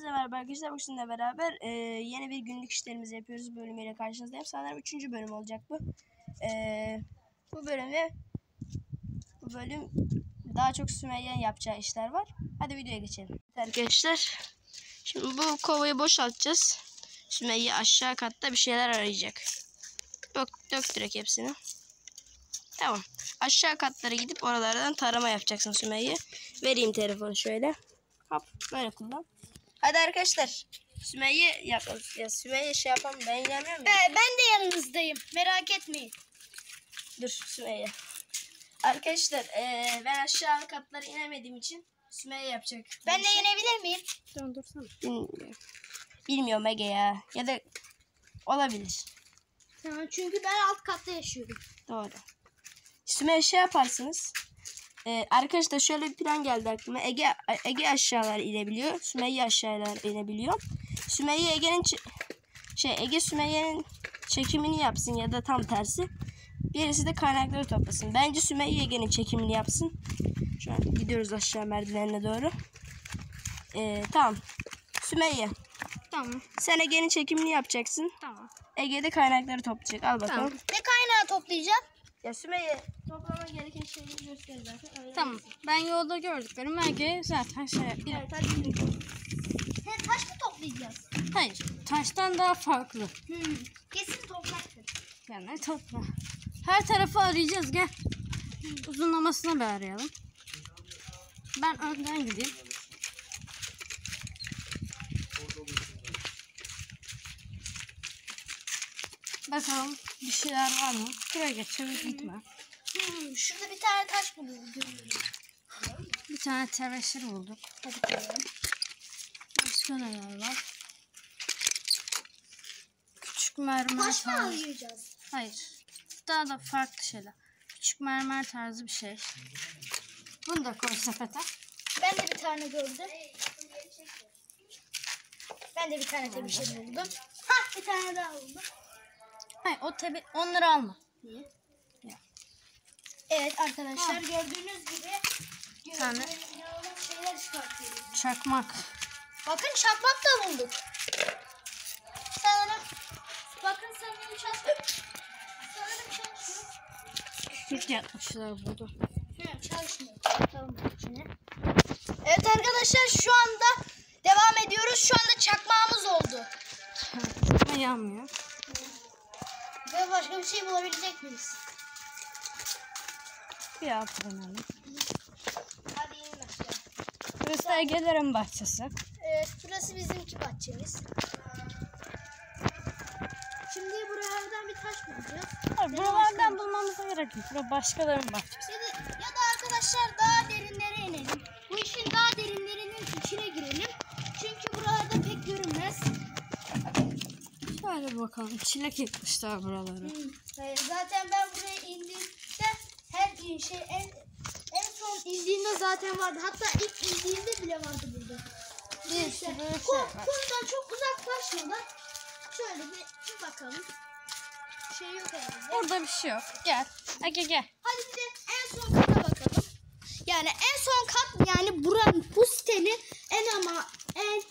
Hepinize merhaba arkadaşlar. Bugün sizinle beraber e, yeni bir günlük işlerimizi yapıyoruz bölümüyle karşınızdayım. Sanırım 3. bölüm olacak bu. E, bu bölümde bu bölüm daha çok Sümeyye'nin yapacağı işler var. Hadi videoya geçelim. Arkadaşlar. Şimdi bu kovayı boşaltacağız. Sümeyye aşağı katta bir şeyler arayacak. Dök, dök direkt hepsini. Tamam. Aşağı katlara gidip oralardan tarama yapacaksın Sümeyye. Vereyim telefonu şöyle. Hop böyle kullan. Hadi arkadaşlar. Sümeyye yap. Ya Sümeyye şey yapalım ben yapamıyorum. ya. Ee, ben de yanınızdayım. Merak etmeyin. Dur Sümeyye. Arkadaşlar eee, ben aşağı katlara inemediğim için Sümeyye yapacak. Ben de yenebilir miyim? Bilmiyorum. Bilmiyorum Ege ya. Ya da olabilir. Tamam çünkü ben alt katta yaşıyorum. Doğru. Sümeyye şey yaparsınız. Ee, arkadaşlar şöyle bir plan geldi aklıma. Ege Ege aşağılar inebiliyor. Sümeyye aşağılar inebiliyor. Sümeyye Ege'nin şey Ege Sümeyye'nin çekimini yapsın ya da tam tersi. Birisi de kaynakları toplasın. Bence Sümeyye Ege'nin çekimini yapsın. Şu an gidiyoruz aşağı merdivenine doğru. Ee, tamam. Sümeyye Tamam. sen Ege'nin çekimini yapacaksın. Tamam. Ege de kaynakları toplayacak. Al bakalım. Tamam. Ne kaynağı toplayacağım? Ya Sümeyye toplama gereken şeyleri göster zaten. Öyle Tamam. Ben yolda gördüklerim belki zaten şey Evet hadi. He, taş mı toplayacağız? Hayır. Taştan daha farklı. Hmm. Kesin topraktır. Yani topla. Her tarafı arayacağız gel. Uzunlamasına bir arayalım. Ben önden gideyim. Bakalım bir şeyler var mı? Buraya geçelim gitme. Hmm, şurada bir tane taş görüyorum. Bir tane tebeşir bulduk. Hadi koyalım. Başka neler var? Küçük mermer Taş mı tarzı. arayacağız? Hayır. Daha da farklı şeyler. Küçük mermer tarzı bir şey. Bunu da koy sepete. Ben de bir tane gördüm. Ben de bir tane de bir şey buldum. Hah bir tane daha buldum. Hayır o tebe onları alma. Niye? Evet arkadaşlar gördüğünüz gibi tane. şeyler çıkartıyoruz. Çakmak. Bakın çakmak da bulduk. Sanırım bakın sanırım çakmak. Sanırım çalışmıyor. Türk yapmışlar burada. Hı, çalışmıyor. Tamam içine. Evet arkadaşlar şu anda devam ediyoruz. Şu anda çakmağımız oldu. Ama yanmıyor. Ve başka bir şey bulabilecek miyiz? Bir altı denelim. Hadi inin aşağı. Burası Ege'lerin bahçesi. Evet burası bizimki bahçemiz. Şimdi buralardan bir taş bulacağız. Hayır, buralardan bulmamıza gerek yok. Burası başkalarının bahçesi. Ya da, ya da arkadaşlar daha derinlere inelim. Bu işin daha derinlerinin içine girelim. Çünkü buralarda pek görünmez. Şöyle bakalım. Çilek ekmişler buraları. Hmm, Hayır, zaten ben buraya her şey en en son indiğimde zaten vardı. Hatta ilk indiğimde bile vardı burada. Bir sürü var. çok uzaklaşmadan şöyle bir, bir bakalım. Şey yok herhalde. Burada bir şey yok. Gel. Ege gel. Hadi bir de en son kata bakalım. Yani en son kat yani buranın bu sitenin en ama en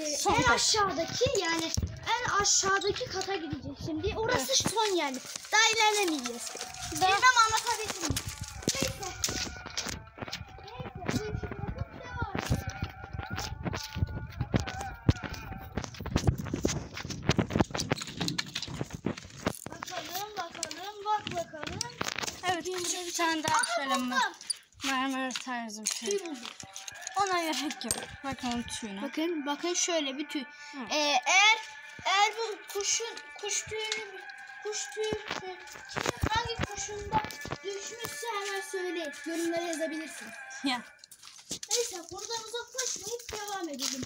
e, Son en kat. aşağıdaki yani en aşağıdaki kata gideceğiz şimdi. Orası son yani. Daha ilerlemeyeceğiz. Daha- Bilmem anlatabildim mi? Neyse. Neyse. Bu işi bırakıp devam edelim. Bakalım bakalım bak bakalım. Evet. Bir tane daha şöyle mermer tarzı bir şey. Ona gerek yok. Bakalım tüyüne. Bakın bakın şöyle bir tüy. Hı. Ee, eğer eğer bu kuşun kuş tüyünü kuş tüyü kimin hangi kuşunda düşmüşse hemen söyleyin. Yorumlara yazabilirsiniz. Ya. Neyse buradan uzaklaşmayıp devam edelim.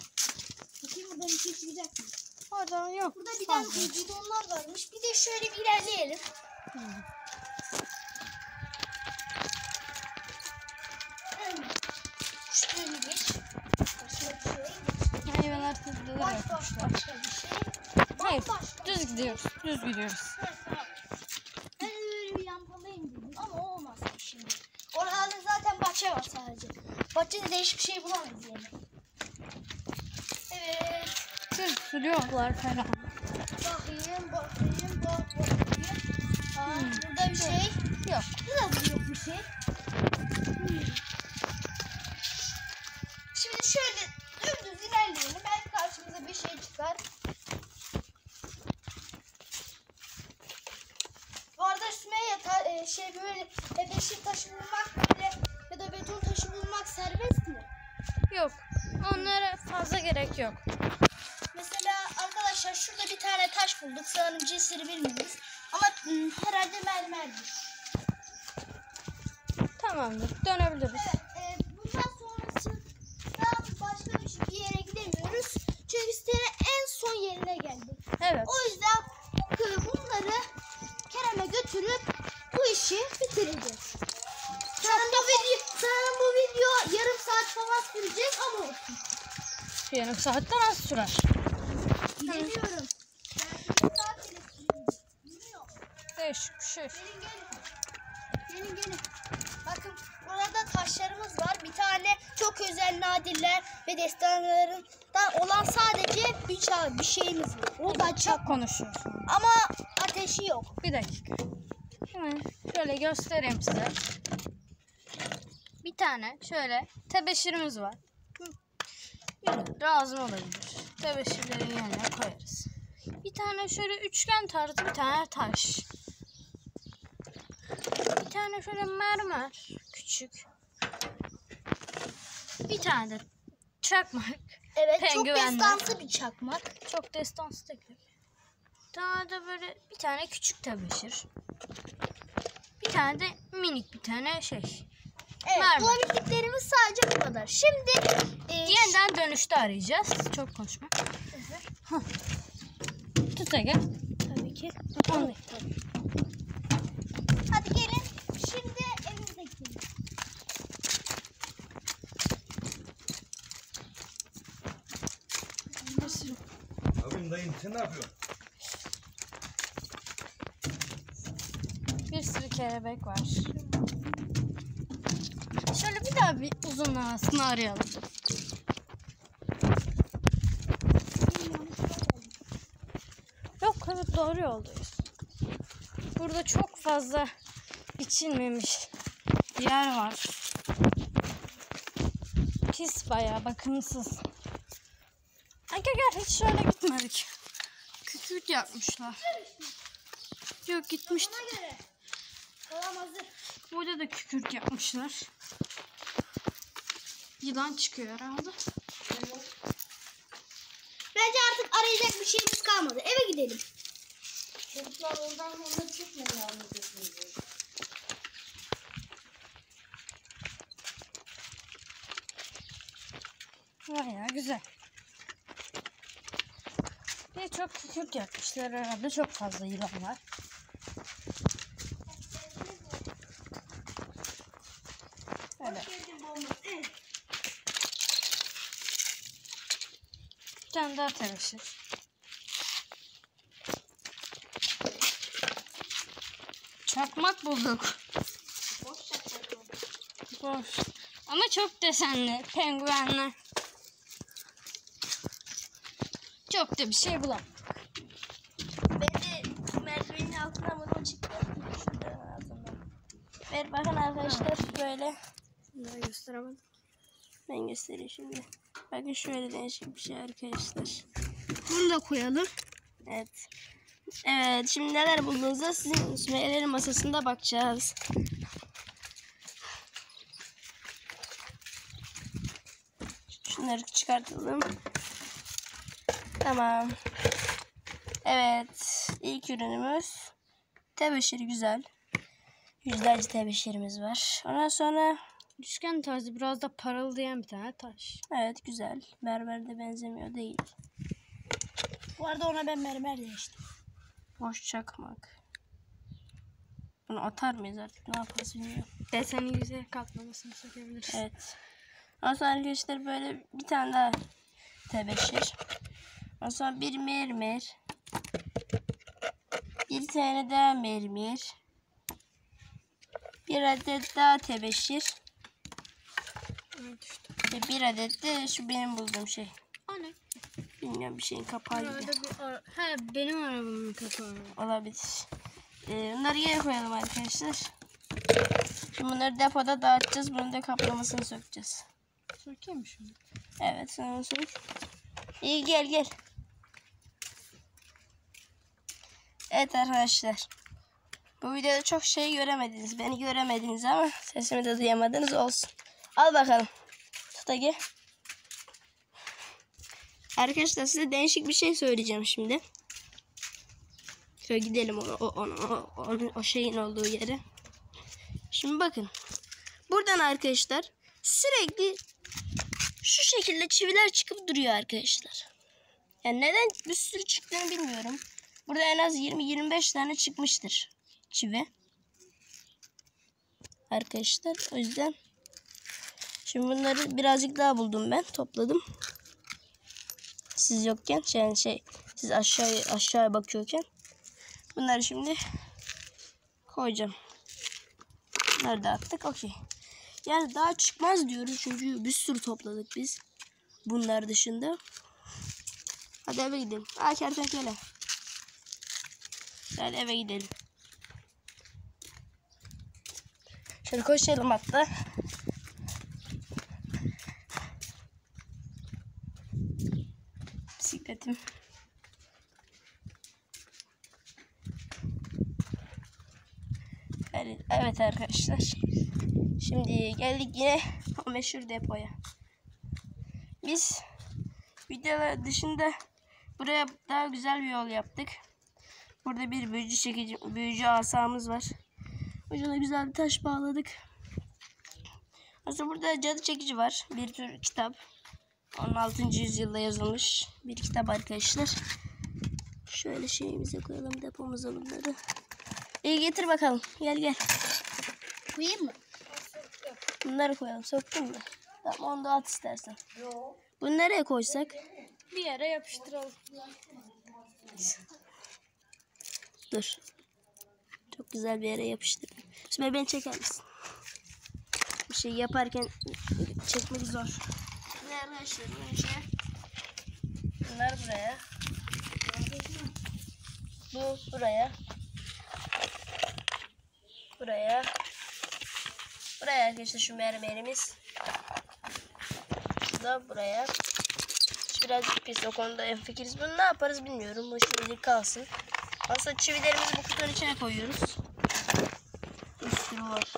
Bakayım buradan bir şey çıkacak mı? Orada yok. Burada bir tane bidonlar varmış. Bir de şöyle bir ilerleyelim. Evet. Başka bir şey. Hayır. Başka Düz gidiyoruz. Düz gidiyoruz. Evet, tamam. Ben de böyle bir yampalayayım dedim ama o olmaz şimdi. Oralarda zaten bahçe var sadece. Bahçede değişik bir şey bulamayız yani. Evet. Kesin sürüyorlar falan. Bakayım, bakayım, bak, bakayım. Aa, burada bir şey yok. Burada da yok bir şey. Hmm. Şimdi şöyle çıkar. Bu arada Sümeyye ta- şey böyle tebeşir taşı bulmak böyle ya da beton taşı bulmak serbest mi? Yok. Onlara fazla gerek yok. Mesela arkadaşlar şurada bir tane taş bulduk. Sanırım cinsini bilmiyoruz. Ama herhalde mermerdir. Tamamdır. Dönebiliriz. Evet, e, bundan sonrası daha başka bir, şey- bir yere gidemiyoruz. Çünkü sitenin en son yerine geldik. Evet. O yüzden bunları Kerem'e götürüp bu işi bitireceğiz. Sanırım bu video, sanırım bu video yarım saat falan sürecek ama olsun. Yarım saatten az sürer. Bilmiyorum. Değişik bir şey. Gelin gelin. Gelin gelin. Bakın burada taşlarımız var. Bir tane çok özel nadirler ve destanlarından olan sadece bir, ça- bir şeyimiz var. O da. Çok konuşuyorsun. Ama ateşi yok. Bir dakika. Hemen şöyle göstereyim size. Bir tane şöyle tebeşirimiz var. Lazım olabilir. Tebeşirleri yerine koyarız. Bir tane şöyle üçgen tarzı bir tane taş. Bir tane şöyle mermer küçük. Bir tane de çakmak. Evet Penguenler. çok destansı bir çakmak. Çok destansı değil. Bir tane de böyle bir tane küçük tebeşir. Bir tane de minik bir tane şey. Evet Mermer. bulabildiklerimiz sadece bu kadar. Şimdi e, Yeniden dönüşte arayacağız. Çok konuşma. Hah. Tut Ege. tabii ki. Onu. Hadi gelin. Şimdi evimize gidelim. Abim dayım sen ne yapıyorsun? Bir sürü kelebek var. Şöyle bir daha bir uzunlamasını arayalım. Yok evet doğru yoldayız. Burada çok fazla biçilmemiş yer var. Pis bayağı bakımsız. Ay gel gel hiç şöyle gitmedik. Kükürt yapmışlar. Yok gitmiştik. Burada da kükürt yapmışlar. Yılan çıkıyor herhalde. Bence artık arayacak bir şeyimiz kalmadı. Eve gidelim. Çocuklar oradan onları çekmedi yalnız Bayağı güzel. Bir çok kükürt yapmışlar herhalde. Çok fazla yılan var. Evet. Bir tane daha tebeşir. Çakmak bulduk. Boş. Ama çok desenli. Penguenler. Çok da bir şey bulamadım. Ben de merdivenin altından bunu çıktı. Şurada altından. Ver bakın arkadaşlar böyle. Bunları gösteremedim. Ben göstereyim şimdi. Bakın şöyle değişik bir şey arkadaşlar. Bunu da koyalım. Evet. Evet şimdi neler bulduğunuzda sizin Sümeyye'lerin masasında bakacağız. Şunları çıkartalım. Tamam. Evet. ilk ürünümüz tebeşir güzel. Yüzlerce tebeşirimiz var. Ondan sonra Üçgen tarzı biraz da parıldayan bir tane taş. evet güzel. Berberde benzemiyor değil. Bu arada ona ben mermer demiştim. Boş çakmak. Bunu atar mıyız artık? Ne yaparız bilmiyorum. Deseni yüzeye katlamasını sökebiliriz. Evet. Ondan sonra arkadaşlar böyle bir tane daha tebeşir. Ondan sonra bir mermer. Bir tane daha mermer. Bir adet daha tebeşir. Ve bir adet de şu benim bulduğum şey. O ne? Bilmiyorum bir şeyin kapağı gibi. Bir ara- He benim arabamın kapağı. Olabilir. Ee, bunları yere koyalım arkadaşlar. Şimdi bunları depoda dağıtacağız. Bunun da kaplamasını sökeceğiz. Sökeyim mi şunu? Evet sen onu sök. İyi gel gel. Evet arkadaşlar. Bu videoda çok şey göremediniz. Beni göremediniz ama sesimi de duyamadınız olsun. Al bakalım. Tut Ege. Arkadaşlar size değişik bir şey söyleyeceğim şimdi. Şöyle gidelim o, o, o, o, o şeyin olduğu yere. Şimdi bakın. Buradan arkadaşlar sürekli şu şekilde çiviler çıkıp duruyor arkadaşlar. Yani neden bir sürü çıktığını bilmiyorum. Burada en az 20-25 tane çıkmıştır çivi. Arkadaşlar o yüzden şimdi bunları birazcık daha buldum ben topladım. Siz yokken yani şey siz aşağı aşağıya bakıyorken bunları şimdi koyacağım. Da attık okey. Yani daha çıkmaz diyoruz çünkü bir sürü topladık biz. Bunlar dışında. Hadi eve gidelim. Aa kertenkele. Hadi eve gidelim. Şöyle koşalım hatta. Bisikletim. Evet, evet arkadaşlar. Şimdi geldik yine o meşhur depoya. Biz videolar dışında buraya daha güzel bir yol yaptık. Burada bir büyücü çekici, büyücü asamız var. Ucuna güzel bir taş bağladık. Aslında burada cadı çekici var. Bir tür kitap. 16. yüzyılda yazılmış bir kitap arkadaşlar. Şöyle şeyimize koyalım depomuza bunları. İyi getir bakalım. Gel gel. Koyayım mı? Bunları koyalım. Soktun mu? Tamam onu da at istersen. Bunu nereye koysak? Bir yere yapıştıralım. Dur. Çok güzel bir yere yapıştırdım. Şimdi beni çeker misin? Bir şey yaparken çekmek zor. Şimdi arkadaşlar önce bunlar buraya. Bu buraya. Buraya. Buraya arkadaşlar şu mermerimiz. Bu da buraya. Şu Birazcık pis o konuda en fikiriz. Bunu ne yaparız bilmiyorum. Bu şimdilik kalsın. Aslında çivilerimizi bu kutunun içine koyuyoruz. Bir sürü var.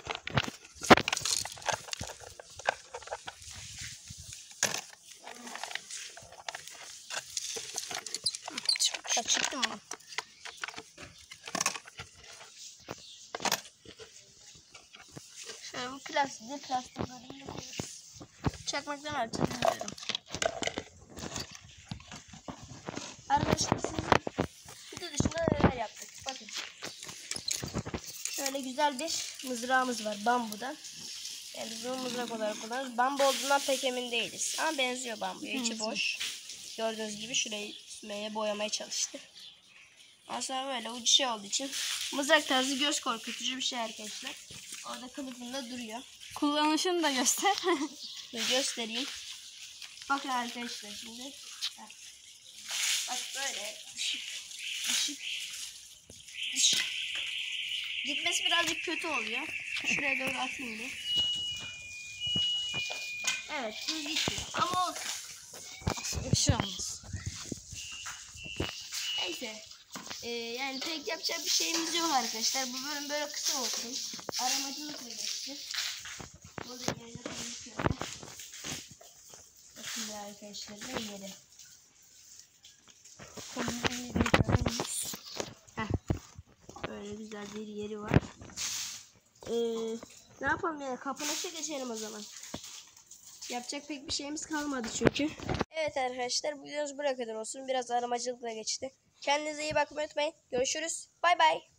Çıktı mı? Şöyle bu plastik, plastikleri yine koyuyoruz. Çakmaktan artık bilmiyorum. Arkadaşlar sizin video dışında neler yaptık? Bakın. Şöyle güzel bir mızrağımız var bambudan. Yani biz bunu mızrak olarak kullanıyoruz. Bambu olduğundan pek emin değiliz. Ama benziyor bambuya. İçi boş. Gördüğünüz gibi şurayı Sümeyye boyamaya çalıştı. Sonra böyle ucu şey olduğu için mızrak tarzı göz korkutucu bir şey arkadaşlar. Orada kılıfında duruyor. Kullanışını da göster. Dur göstereyim. Bakın arkadaşlar şimdi. Bak, böyle ışık, ışık, ışık. Gitmesi birazcık kötü oluyor. Şuraya doğru atayım bir. Evet bu gitti. Ama olsun. bir şey olmaz. Neyse. Ee, yani pek yapacak bir şeyimiz yok arkadaşlar. Bu bölüm böyle kısa olsun. Aramacılıkla geçti. Burada yerine koyayım şöyle. Bakın arkadaşlar ne yeri. Kombinli bir bölümümüz. Heh. Böyle güzel bir yeri var. Ee, ne yapalım yani kapanışa geçelim o zaman. Yapacak pek bir şeyimiz kalmadı çünkü. Evet arkadaşlar bu videomuz buraya kadar olsun. Biraz aramacılıkla geçti. Kendinize iyi bakmayı unutmayın. Görüşürüz. Bay bay.